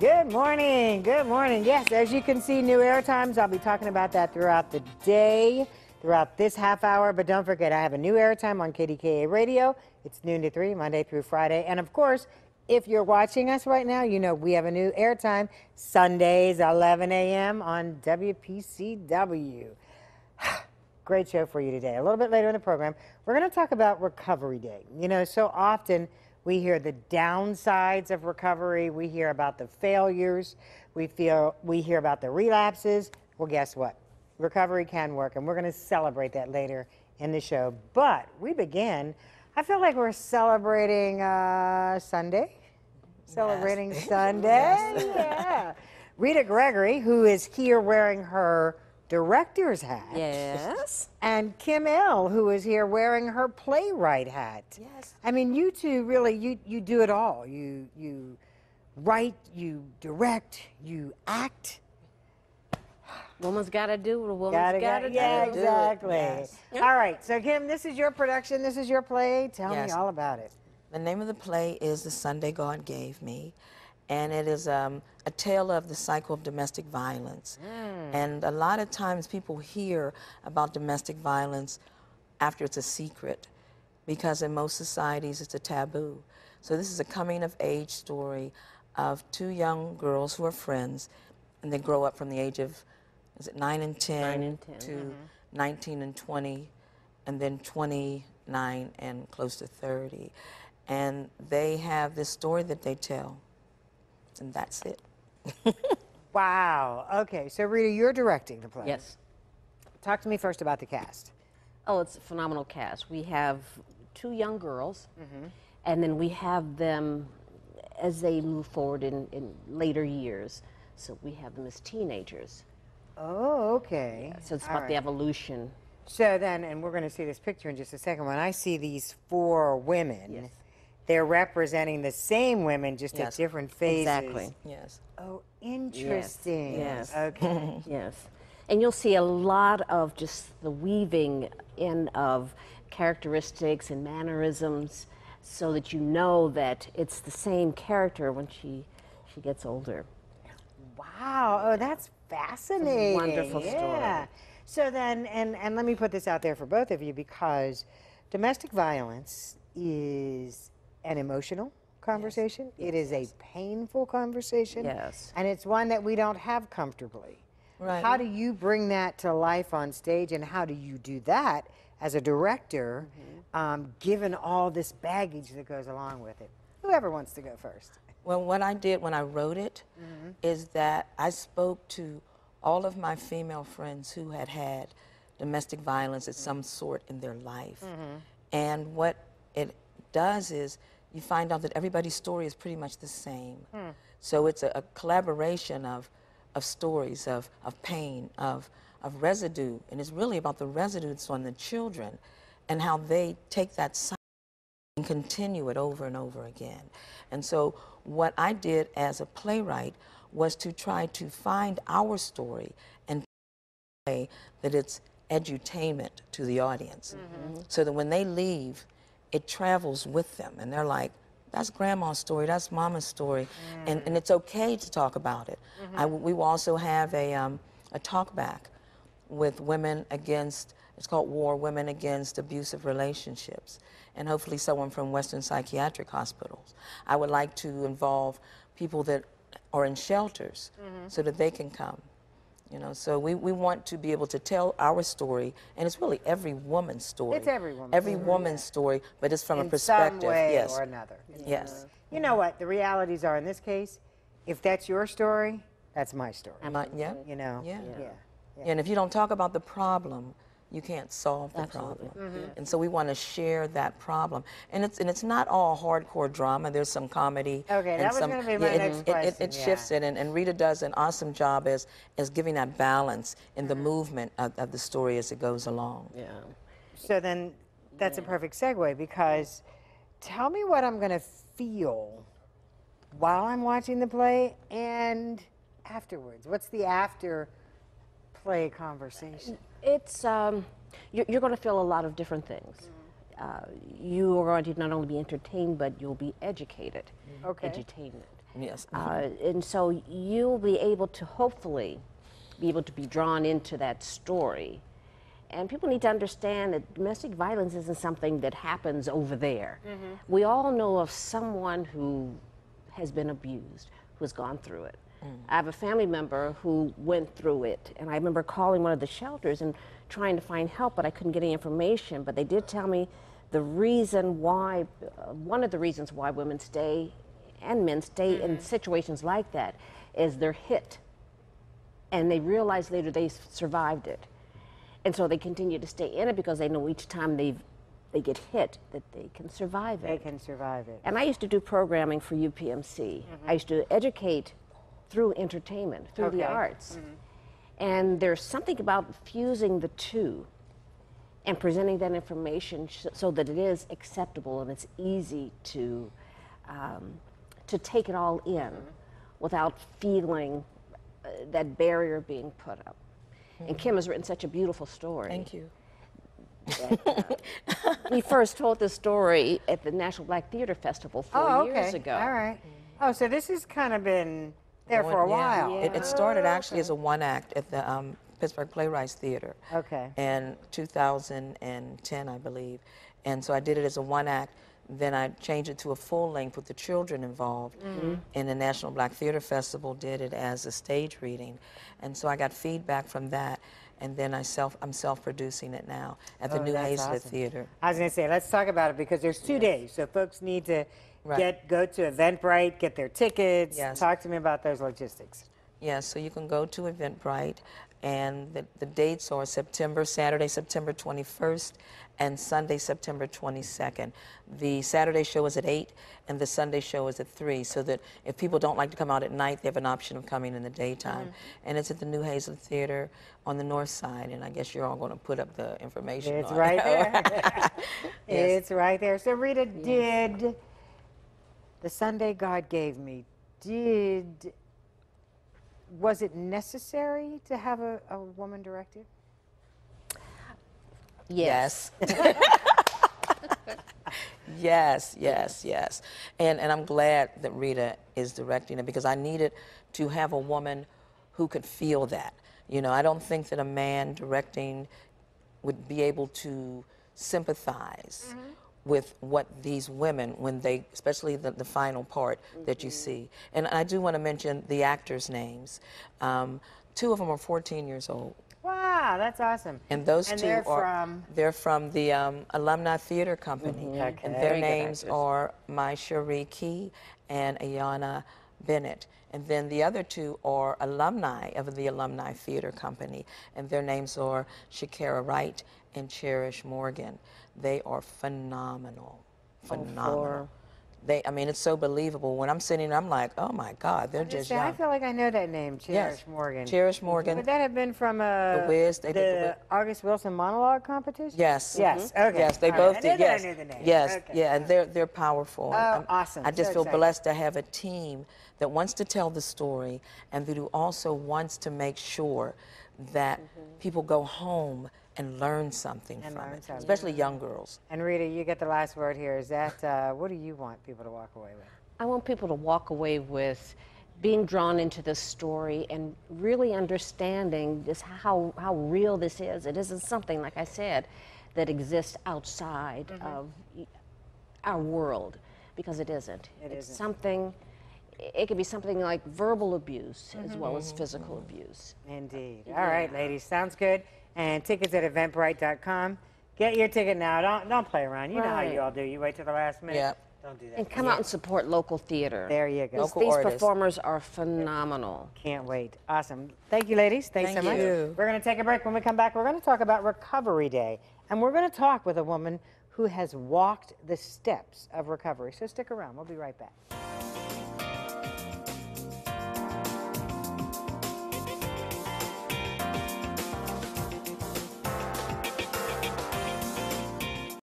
Good morning. Good morning. Yes, as you can see, new air times. I'll be talking about that throughout the day, throughout this half hour. But don't forget, I have a new airtime on KDKA Radio. It's noon to 3, Monday through Friday. And of course, if you're watching us right now, you know we have a new airtime Sundays, 11 a.m. on WPCW. Great show for you today. A little bit later in the program, we're going to talk about Recovery Day. You know, so often we hear the downsides of recovery, we hear about the failures, we feel we hear about the relapses. Well, guess what? Recovery can work, and we're going to celebrate that later in the show. But we begin. I feel like we're celebrating uh, Sunday. Celebrating Sunday. Yeah. Rita Gregory, who is here wearing her director's hat. Yes. And Kim El, who is here wearing her playwright hat. Yes. I mean, you two really, you, you do it all. You, you write, you direct, you act. Woman's got to do what a woman's Gotta, got gotta, to yeah, do. exactly. Yes. All right, so Kim, this is your production, this is your play. Tell me all about it. The name of the play is The Sunday God Gave Me, and it is um, a tale of the cycle of domestic violence. And a lot of times people hear about domestic violence after it's a secret, because in most societies it's a taboo. So this is a coming of age story of two young girls who are friends, and they grow up from the age of, is it nine and 10, Nine and 10, to 19 and 20, and then 29 and close to 30. And they have this story that they tell, and that's it. Wow. Okay, so Rita, you're directing the play. Yes. Talk to me first about the cast. Oh, it's a phenomenal cast. We have two young girls, Mm-hmm. and then we have them as they move forward in, in later years. So we have them as teenagers. Oh, okay. So it's All about the evolution. So then, and we're going to see this picture in just a second. When I see these four women, Yes. They're representing the same women, just at different phases. Exactly. Yes. Oh, interesting. Yes. Okay. Yes. And you'll see a lot of just the weaving in of characteristics and mannerisms so that you know that it's the same character when she she gets older. wow. Oh, that's fascinating. wonderful story. Yeah. So then, and and let me put this out there for both of you because domestic violence is an emotional conversation. It is a painful conversation. Yes. And it's one that we don't have comfortably. Right. How do you bring that to life on stage, and how do you do that as a director, mm-hmm. um, given all this baggage that goes along with it? Whoever wants to go first. Well, what I did when I wrote it mm-hmm. is that I spoke to all of my female friends who had had domestic violence at mm-hmm. some sort in their life. And what it does is you find out that everybody's story is pretty much the same. Hmm. So it's a, a collaboration of, of stories, of, of pain, of, of residue. And it's really about the residue that's on the children and how they take that and continue it over and over again. And so, what I did as a playwright was to try to find our story and that it's edutainment to the audience, mm-hmm. so that when they leave, it travels with them, and they're like. That's grandma's story. That's mama's story, mm. and, and it's okay to talk about it. Mm-hmm. I, we will also have a, um, a talk back with women against, it's called War Women Against Abusive Relationships, and hopefully someone from Western Psychiatric Hospitals. I would like to involve people that are in shelters mm-hmm. so that they can come. You know, so we, we want to be able to tell our story, and it's really every woman's story. It's every woman's Every story, woman's story, but it's from in a perspective. some way yes. or another. Yes. You know what? The realities are in this case, if that's your story, that's my story. Yeah. You know? Yeah. Yeah. And if you don't talk about the problem, you can't solve the Absolutely. problem. Mm-hmm. And so we want to share that problem. And it's and it's not all hardcore drama. There's some comedy. Okay, and that was some- gonna be my yeah, it- next it, It, question, it shifts it, and, and Rita does an awesome job as as giving that balance in the mm-hmm. movement of, of the story as it goes along. Yeah. So then that's a perfect segue because tell me what I'm going to feel while I'm watching the play and afterwards. What's the after play conversation? It's um, you're, you're going to feel a lot of different things. Uh, you are going to not only be entertained, but you'll be educated. Okay. Edutainment. Yes. Uh, and so you'll be able to hopefully be able to be drawn into that story. And people need to understand that domestic violence isn't something that happens over there. We all know of someone who has been abused, who has gone through it. I have a family member who went through it, and I remember calling one of the shelters and trying to find help, but I couldn't get any information. But they did tell me the reason why, uh, one of the reasons why women stay and men stay in situations like that is they're hit, and they realize later they survived it, and so they continue to stay in it because they know each time they they get hit that they can survive it. They can survive it. And I used to do programming for UPMC. I used to educate through entertainment, through Okay. the arts. Mm-hmm. And there's something about fusing the two and presenting that information sh- so that it is acceptable and it's easy to, um, to take it all in mm-hmm. without feeling uh, that barrier being put up. And mm-hmm. Kim has written such a beautiful story. Thank you. Uh, we first told this story at the National Black Theater Festival four Oh, okay. years ago. All right. Oh, so this has kind of been there for a yeah. while. It, it started actually as a one act at the um, Pittsburgh Playwrights Theater. Okay. In 2010, I believe. And so I did it as a one act. Then I changed it to a full length with the children involved. Mm-hmm. And the National Black Theater Festival did it as a stage reading. And so I got feedback from that. And then I self, I'm self producing it now at the Oh, New that's Hazlett awesome. Theater. I was going to say, let's talk about it because there's two days. So folks need to Right. get go to Eventbrite, get their tickets. Yes. Talk to me about those logistics. Yeah, so you can go to Eventbrite, and the, the dates are September, Saturday, September 21st, and Sunday, September 22nd. The Saturday show is at 8, and the Sunday show is at 3, so that if people don't like to come out at night, they have an option of coming in the daytime. Mm-hmm. And it's at the New Hazlett Theater on the north side, and I guess you're all going to put up the information. It's right it. there. It's right there. So Rita, did the Sunday God gave me, did was it necessary to have a, a woman director? Yes. yes, yes, yes. And, and I'm glad that Rita is directing it because I needed to have a woman who could feel that. You know, I don't think that a man directing would be able to sympathize mm-hmm. With what these women, when they, especially the, the final part that you see. And I do want to mention the actors' names. Um, two of them are 14 years old. Wow, that's awesome. And those And two they're are from? they're from the um, Alumni Theater Company, and Okay. their Very names are Cherie Key and Ayana Bennett. And then the other two are alumni of the Alumni Theater Company, and their names are Shakira Wright and Cherish Morgan. They are phenomenal, oh, phenomenal. for- They, I mean, it's so believable. When I'm sitting, I'm like, oh my God, they're was just say, I feel like I know that name, Cherish Yes. Morgan. Cherish Morgan. Would that have been from uh, The Wiz, they did The the Wiz. August Wilson monologue competition? Yes. Yes. Okay. Yes, they All right. both I did. knew that I Yes. knew the name. Yes. Okay. Yeah, and they're they're powerful. Oh, I'm- awesome. I just So feel exciting. blessed to have a team that wants to tell the story and that who also wants to make sure that people go home and learn something. And from learn it, something. especially young girls. And Rita, you get the last word here. Is that uh, what do you want people to walk away with? I want people to walk away with being drawn into this story and really understanding just how, how real this is. It isn't something, like I said, that exists outside Mm-hmm. of our world, because it isn't. It it's isn't. something, it could be something like verbal abuse as Mm-hmm. well as physical abuse. Indeed. All right, ladies, sounds good. And tickets at eventbrite.com. Get your ticket now. Don't don't play around. You know how you all do. You wait till the last minute. Yep. Don't do that. And come out and support local theater. There you go. These- Local These artists. performers are phenomenal. Can't wait. Awesome. Thank you, ladies. Thanks Thank so much. you. We're going to take a break. When we come back, we're going to talk about Recovery Day. And we're going to talk with a woman who has walked the steps of recovery. So stick around. We'll be right back.